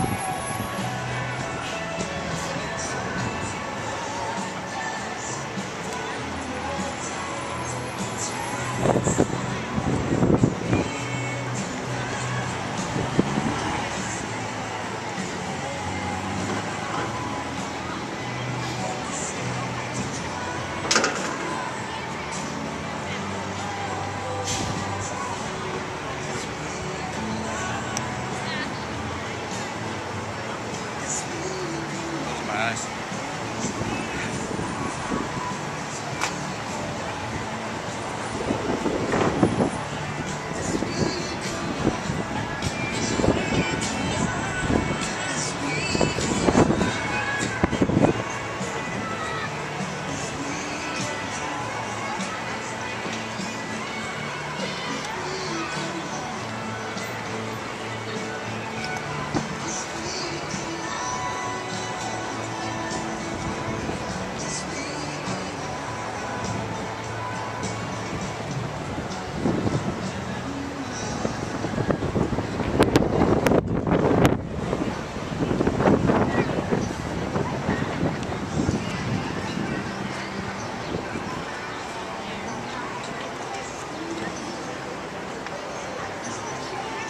Thank you. guys.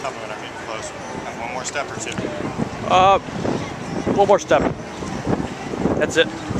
I'm getting close. One more step or two. Uh, one more step. That's it.